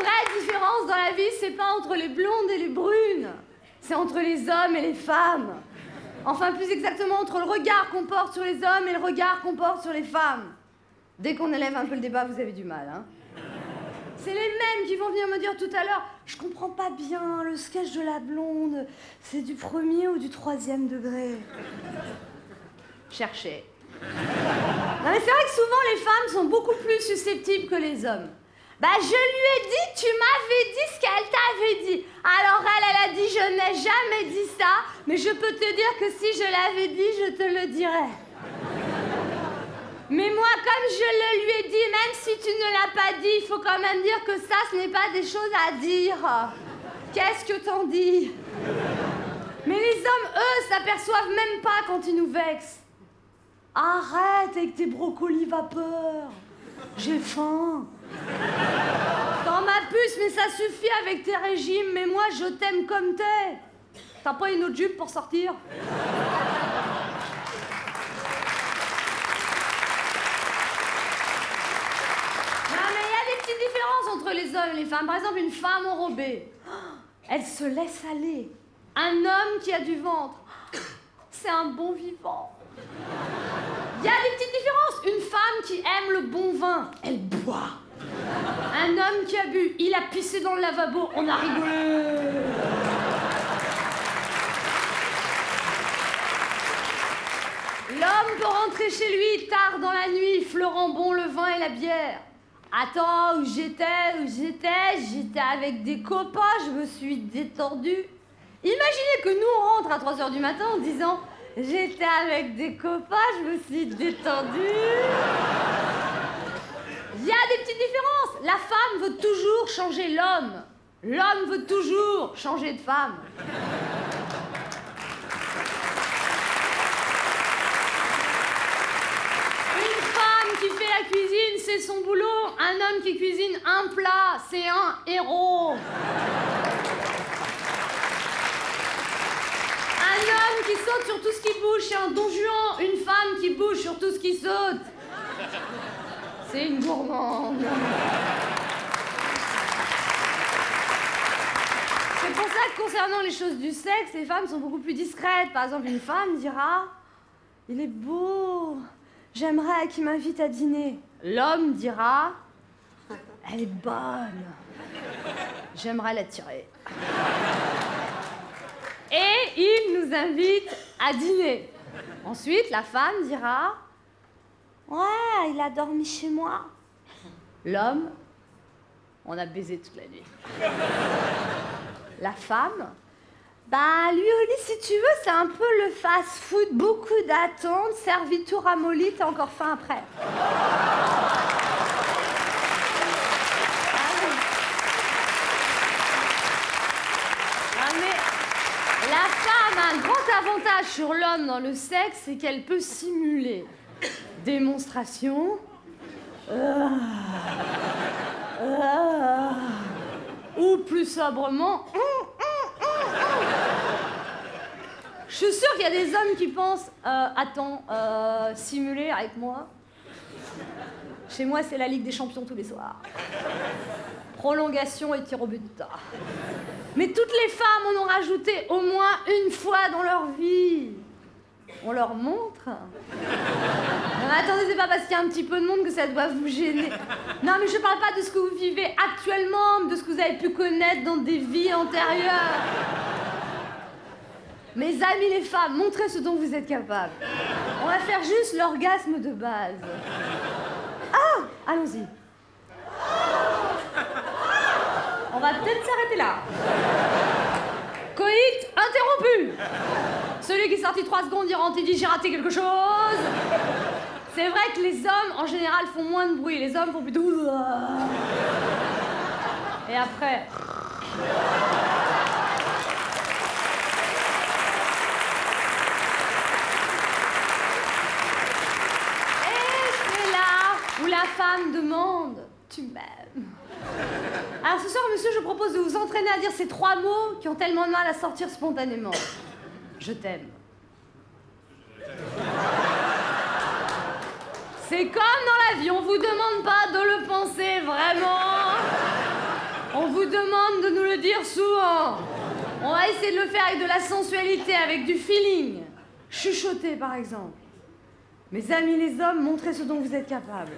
vraie différence dans la vie, c'est pas entre les blondes et les brunes. C'est entre les hommes et les femmes. Enfin, plus exactement, entre le regard qu'on porte sur les hommes et le regard qu'on porte sur les femmes. Dès qu'on élève un peu le débat, vous avez du mal, hein C'est les mêmes qui vont venir me dire tout à l'heure Je comprends pas bien, le sketch de la blonde, c'est du premier ou du troisième degré Cherchez. Non, mais c'est vrai que souvent les femmes sont beaucoup plus susceptibles que les hommes. Bah, je lui ai dit, tu m'avais dit ce qu'elle t'avait dit. Alors elle, elle a dit, je n'ai jamais dit ça, mais je peux te dire que si je l'avais dit, je te le dirais. Mais moi, comme je le lui ai dit, même si tu ne l'as pas dit, il faut quand même dire que ça, ce n'est pas des choses à dire. Qu'est-ce que t'en dis? Mais les hommes, eux, s'aperçoivent même pas quand ils nous vexent. Arrête avec tes brocolis vapeur. J'ai faim. Ma puce, mais ça suffit avec tes régimes, mais moi je t'aime comme t'es. T'as pas une autre jupe pour sortir? Non, mais il y a des petites différences entre les hommes et les femmes. Par exemple, une femme enrobée, elle se laisse aller. Un homme qui a du ventre, c'est un bon vivant. Il y a des petites différences. Une femme qui aime le bon vin, elle boit. Un homme qui a bu, il a pissé dans le lavabo, on a rigolé. L'homme peut rentrer chez lui tard dans la nuit, fleurant bon le vin et la bière. Attends, où j'étais, où j'étais, j'étais avec des copains, je me suis détendue. Imaginez que nous on rentre à 3h du matin en disant J'étais avec des copains, je me suis détendue. Il y a des petites différences. La femme veut toujours changer l'homme. L'homme veut toujours changer de femme. Une femme qui fait la cuisine, c'est son boulot. Un homme qui cuisine un plat, c'est un héros. Un homme qui saute sur tout ce qui bouge, c'est un don Juan. Une femme qui bouge sur tout ce qui saute. C'est une gourmande. C'est pour ça que concernant les choses du sexe, les femmes sont beaucoup plus discrètes. Par exemple, une femme dira Il est beau, j'aimerais qu'il m'invite à dîner. L'homme dira Elle est bonne, j'aimerais la tirer. Et il nous invite à dîner. Ensuite, la femme dira Ouais, il a dormi chez moi. L'homme, on a baisé toute la nuit. La femme, bah lui si tu veux, c'est un peu le fast-food, beaucoup d'attentes, servi tout ramolli, t'as encore faim après. Ah, mais la femme a un grand avantage sur l'homme dans le sexe, c'est qu'elle peut simuler démonstration. Ah. Ah. Ou plus sobrement. Je suis sûre qu'il y a des hommes qui pensent euh, Attends, euh, simuler avec moi Chez moi, c'est la Ligue des Champions tous les soirs. Prolongation et tir au but. Mais toutes les femmes en ont rajouté au moins une fois dans leur vie. On leur montre attendez, c'est pas parce qu'il y a un petit peu de monde que ça doit vous gêner. Non, mais je parle pas de ce que vous vivez actuellement, mais de ce que vous avez pu connaître dans des vies antérieures. Mes amis les femmes, montrez ce dont vous êtes capables. On va faire juste l'orgasme de base. Ah Allons-y. On va peut-être s'arrêter là. Coït interrompu. Celui qui est sorti trois secondes, il rentre et dit j'ai raté quelque chose. C'est vrai que les hommes, en général, font moins de bruit. Les hommes font plutôt... Et après... Et c'est là où la femme demande Tu m'aimes Alors ce soir, monsieur, je propose de vous entraîner à dire ces trois mots qui ont tellement de mal à sortir spontanément. Je t'aime. C'est comme dans la vie, on vous demande pas de le penser vraiment. On vous demande de nous le dire souvent. On va essayer de le faire avec de la sensualité, avec du feeling. Chuchoter, par exemple. Mes amis les hommes, montrez ce dont vous êtes capables.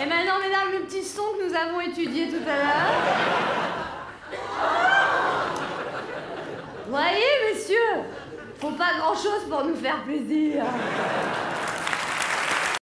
Et maintenant, mesdames, le petit son que nous avons étudié tout à l'heure. Voyez, messieurs, faut pas grand-chose pour nous faire plaisir.